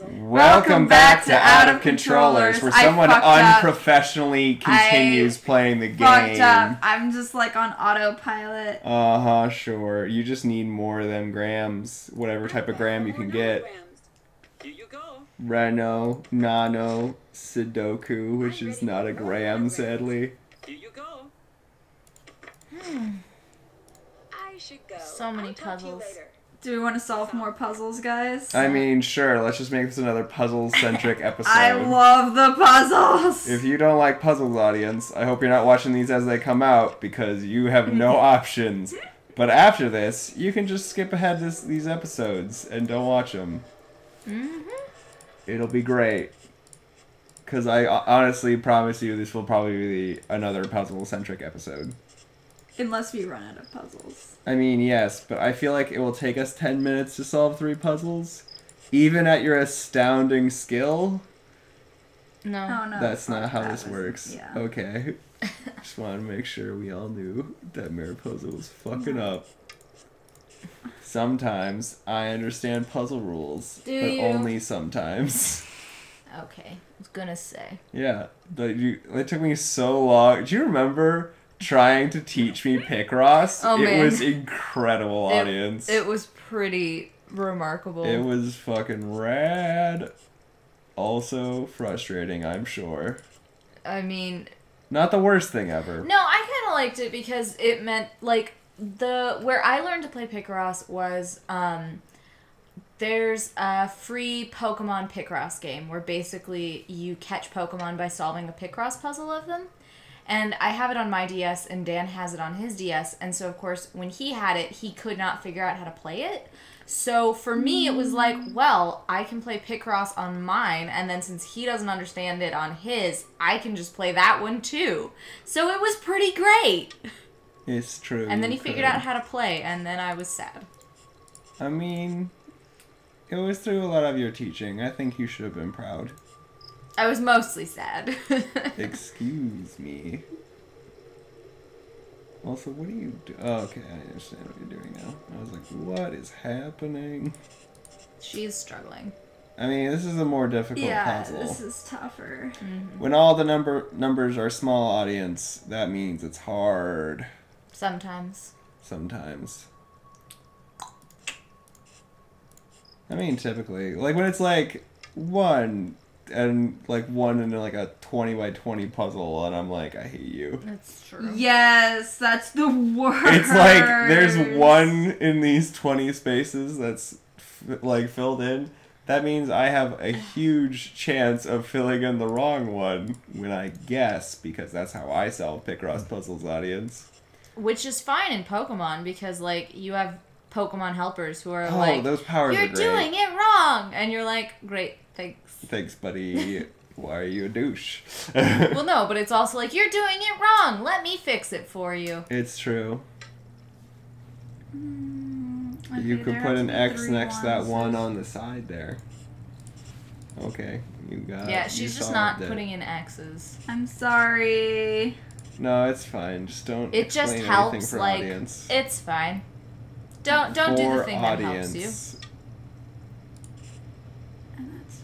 puzzle. Welcome back to Out of Controllers, where someone fucked up. unprofessionally continues playing the Fucked game. up. I'm just like on autopilot. Uh huh, sure. You just need more of them grams, whatever type of gram you can get. Here you go. Reno, Nano, Sudoku, which is not a gram, sadly. Here you go. Hmm. I should go. So many I'll talk to you puzzles. Later. Do we want to solve more puzzles, guys? I mean, sure, let's just make this another puzzle centric episode. I love the puzzles. If you don't like puzzles, audience, I hope you're not watching these as they come out because you have no options. But after this, you can just skip ahead this, these episodes and don't watch them. Mm-hmm. It'll be great. Because I honestly promise you this will probably be another puzzle centric episode. Unless we run out of puzzles. I mean, yes, but I feel like it will take us 10 minutes to solve three puzzles. Even at your astounding skill, No. Oh no. That's not how that this was- works. Yeah. Okay. Just wanted to make sure we all knew that Mariposa was fucking up. Sometimes I understand puzzle rules, Do but you? only sometimes. Okay. I was gonna say. yeah, but you, it took me so long. Do you remember trying to teach me Picross? Oh, it man. was incredible, It- audience. It was pretty remarkable. It was fucking rad. Also frustrating, I'm sure. I mean, Not the worst thing ever. no, I kind of liked it because it meant like the where I learned to play Picross was um there's a free Pokemon Picross game where basically you catch Pokemon by solving a Picross puzzle of them. And I have it on my DS and Dan has it on his DS. And so, of course, when he had it, he could not figure out how to play it. So for me, it was like, mm. well, I can play Picross on mine. And then since he doesn't understand it on his, I can just play that one too. So it was pretty great. It's true. And then he figured could. out how to play. And then I was sad. I mean, it was through a lot of your teaching. I think you should have been proud. I was mostly sad. Excuse me. Also, what are you do? Oh, okay, I understand what you're doing now. I was like, what is happening? She's struggling. I mean, this is a more difficult Yeah, puzzle. this is tougher. Mm-hmm. When all the number numbers are small, audience, that means it's hard Sometimes. sometimes. I mean, typically, like when it's like one and like one in like a twenty by twenty puzzle, and I'm like, I hate you. That's true. Yes, that's the worst. It's like there's one in these 20 spaces that's f- like filled in. That means I have a huge chance of filling in the wrong one when I guess because that's how I solve Picross hmm. puzzles, audience. Which is fine in Pokemon because, like, you have Pokemon helpers who are Oh, like, those powers you're are great. doing it wrong. And you're like, great, thanks. Thanks, buddy. Why are you a douche? well, no, but it's also like, you're doing it wrong. Let me fix it for you. It's true. Okay, you could put an X next to that one on the side there. Okay, you got. It. Yeah, she's just not it. putting in X's. I'm sorry. No, it's fine. Just don't. It just explain helps, anything for like, audience. It's fine. Don't don't do the For thing that helps you. audience. And that's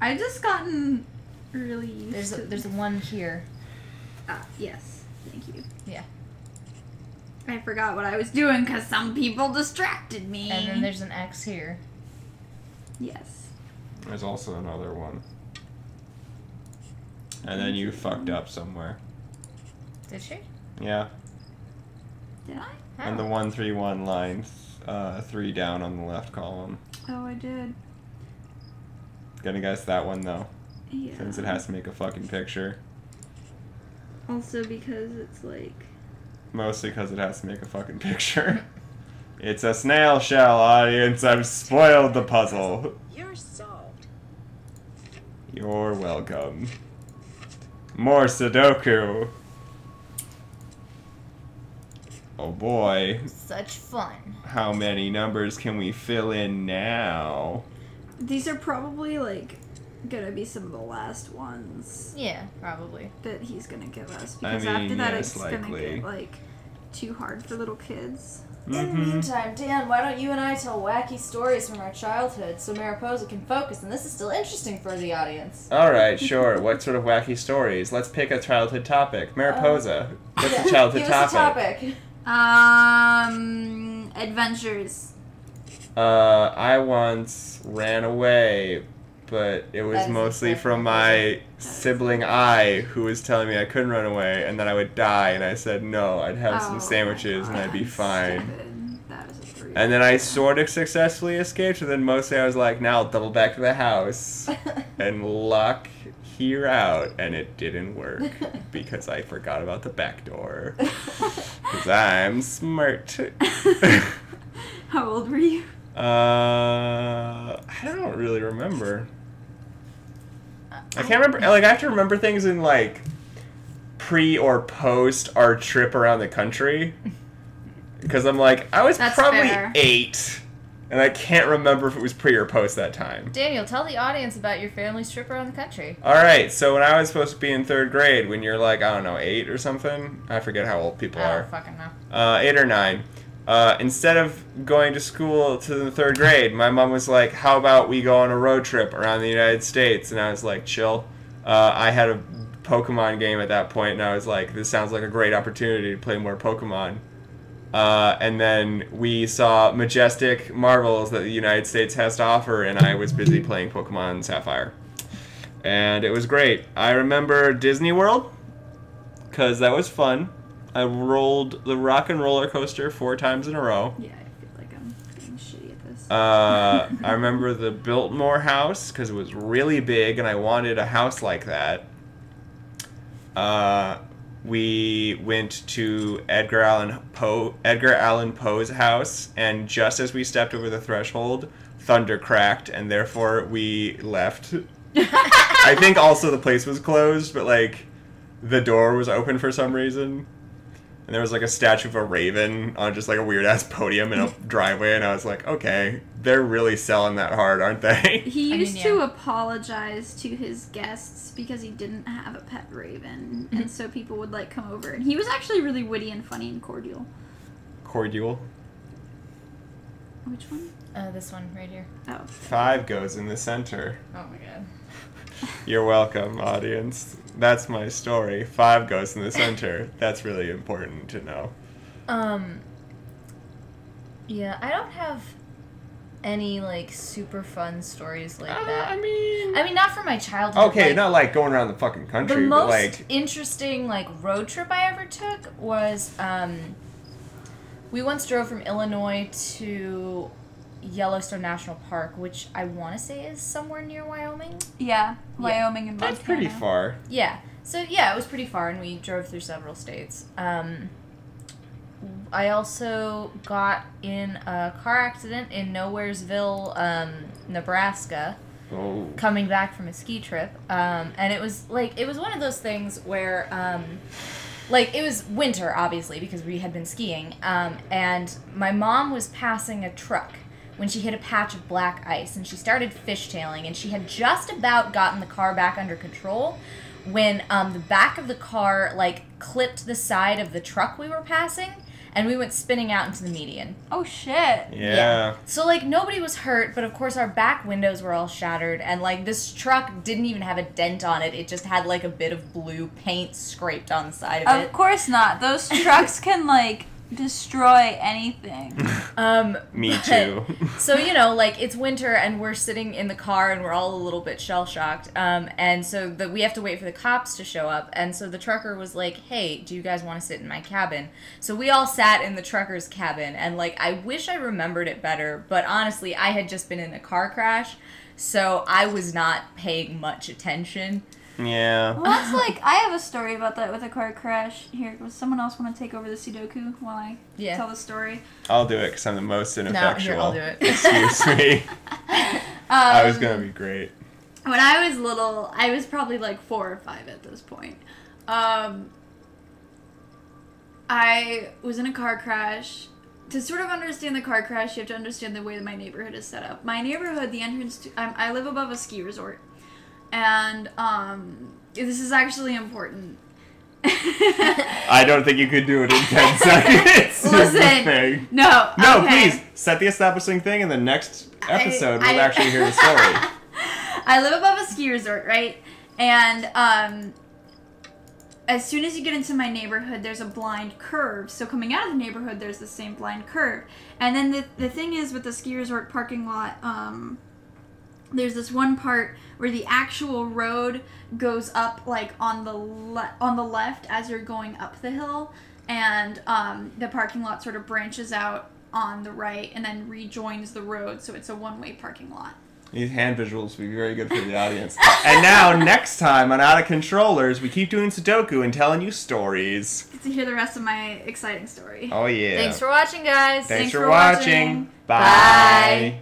I just gotten really used There's a, to there's one here. Ah, yes. Thank you. Yeah. I forgot what I was doing because some people distracted me. And then there's an X here. Yes. There's also another one. And then you fucked up somewhere. Did she? Yeah. Did I? On the Oh. 131 line, uh, three down on the left column. Oh, I did. Gonna guess that one though, Yeah. since it has to make a fucking picture. Also because it's like. Mostly because it has to make a fucking picture. it's a snail shell, audience. I've spoiled the puzzle. You're solved. You're welcome. More Sudoku. Oh boy. Such fun. How many numbers can we fill in now? These are probably like gonna be some of the last ones Yeah, probably. that he's gonna give us I because after mean, that yes, it's gonna likely. get like too hard for little kids. In the Mhm. meantime, Dan, why don't you and I tell wacky stories from our childhood so Mariposa can focus and this is still interesting for the audience? All right, sure. What sort of wacky stories? Let's pick a childhood topic. Mariposa. What's the childhood Give us topic? a topic. Um, adventures. Uh, I once ran away, but it was mostly from my sibling I, who was telling me I couldn't run away and that I would die, and I said no, I'd have Oh some sandwiches and I'd be fine. stupid. That was a three. And then I sort of successfully escaped, and then mostly I was like, now I'll double back to the house and lock here out, and it didn't work because I forgot about the back door. Because I'm smart. How old were you? Uh, I don't really remember. I can't remember. Like, I have to remember things in like pre or post our trip around the country. Because I'm like, I was That's probably fair. eight, and I can't remember if it was pre or post that time. Daniel, tell the audience about your family's trip around the country. All right, so when I was supposed to be in third grade, when you're like, I don't know, eight or something, I forget how old people I are. don't fucking know. uh, eight or nine. Uh, instead of going to school to the third grade, my mom was like, "How about we go on a road trip around the United States?" And I was like, "Chill." Uh, I had a Pokemon game at that point, and I was like, "This sounds like a great opportunity to play more Pokemon." Uh, and then we saw majestic marvels that the United States has to offer, and I was busy playing Pokemon Sapphire, and it was great. I remember Disney World because that was fun. I rolled the rock and roller coaster four times in a row. Yeah, I feel like I'm being shitty at this. Uh, I remember the Biltmore house because it was really big and I wanted a house like that. Uh, we went to Edgar Allan Poe Edgar Allan Poe's house, and just as we stepped over the threshold, thunder cracked, and therefore we left. I think also the place was closed, but like the door was open for some reason. And there was like a statue of a raven on just like a weird ass podium in a driveway, and I was like, okay, they're really selling that hard, aren't they? He I used mean, to apologize to his guests because he didn't have a pet raven, and so people would like come over, and he was actually really witty and funny and cordial. Cordial. Which one? Uh, this one right here. Oh. Five goes in the center. Oh my god. You're welcome, audience. That's my story. Five goes in the center. That's really important to know. Um. Yeah, I don't have any like super fun stories like Uh, that. I mean, I mean, not from my childhood. okay, like, not like going around the fucking the country, but most like, interesting like road trip I ever took was um. We once drove from Illinois to Yellowstone National Park, which I want to say is somewhere near Wyoming. yeah, Yeah. Wyoming and that's Montana. pretty far. Yeah. So yeah, it was pretty far, and we drove through several states. Um, I also got in a car accident in Nowheresville, um, Nebraska, Oh. coming back from a ski trip. Um, and it was like it was one of those things where, um, like it was winter, obviously, because we had been skiing. Um, and my mom was passing a truck when she hit a patch of black ice, and she started fishtailing, and she had just about gotten the car back under control when um, the back of the car like clipped the side of the truck we were passing, and we went spinning out into the median. Oh shit! Yeah. So like nobody was hurt, but of course our back windows were all shattered and like this truck didn't even have a dent on it. It just had like a bit of blue paint scraped on the side of Of it. Of course not. Those trucks can like destroy anything. Um Me but- too. so you know like it's winter and we're sitting in the car and we're all a little bit shell shocked um, and so the, we have to wait for the cops to show up and so the trucker was like hey do you guys want to sit in my cabin so we all sat in the trucker's cabin and like i wish i remembered it better but honestly i had just been in a car crash so i was not paying much attention yeah. Well, that's like I have a story about that with a car crash. Here, does someone else want to take over the Sudoku while I Yeah. tell the story? I'll do it because I'm the most ineffectual. no ineffectual. here i'll do it Excuse me. Um, I was gonna be great. When I was little, I was probably like four or five at this point. Um, I was in a car crash. To sort of understand the car crash, you have to understand the way that my neighborhood is set up. My neighborhood, the entrance to, um, I live above a ski resort, and um, this is actually important. I don't think you could do it in 10 seconds. Listen. thing. no. No, okay. please set the establishing thing, and the next I- episode we'll I- actually hear the story. I live above a ski resort, right? And um, as soon as you get into my neighborhood, there's a blind curve. So coming out of the neighborhood, there's the same blind curve. And then the the thing is with the ski resort parking lot, um, there's this one part where the actual road goes up like on the le- on the left as you're going up the hill, and um, the parking lot sort of branches out on the right and then rejoins the road. So it's a one way parking lot. These hand visuals will be very good for the audience. and now, next time on Out of Controllers, we keep doing Sudoku and telling you stories. Get to hear the rest of my exciting story. Oh, yeah. Thanks for watching, guys. Thanks, Thanks for, for watching. watching. Bye. Bye.